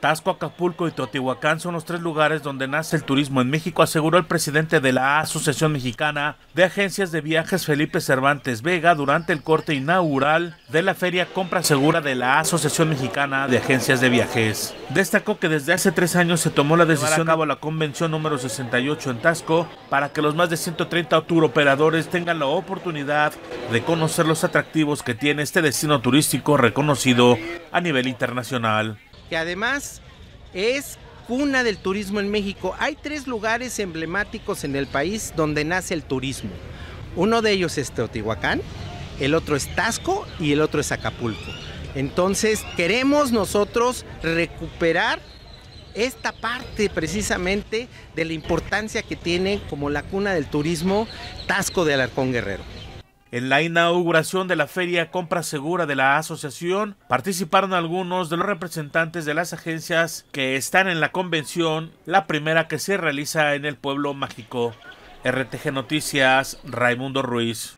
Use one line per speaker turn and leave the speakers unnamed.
Tasco, Acapulco y Teotihuacán son los tres lugares donde nace el turismo en México, aseguró el presidente de la Asociación Mexicana de Agencias de Viajes Felipe Cervantes Vega durante el corte inaugural de la Feria Compra Segura de la Asociación Mexicana de Agencias de Viajes. Destacó que desde hace tres años se tomó la decisión a cabo la convención número 68 en Tasco para que los más de 130 operadores tengan la oportunidad de conocer los atractivos que tiene este destino turístico reconocido a nivel internacional
que además es cuna del turismo en México. Hay tres lugares emblemáticos en el país donde nace el turismo. Uno de ellos es Teotihuacán, el otro es Tasco y el otro es Acapulco. Entonces queremos nosotros recuperar esta parte precisamente de la importancia que tiene como la cuna del turismo Tasco de Alarcón Guerrero.
En la inauguración de la feria Compra Segura de la asociación participaron algunos de los representantes de las agencias que están en la convención, la primera que se realiza en el pueblo mágico. RTG Noticias, Raimundo Ruiz.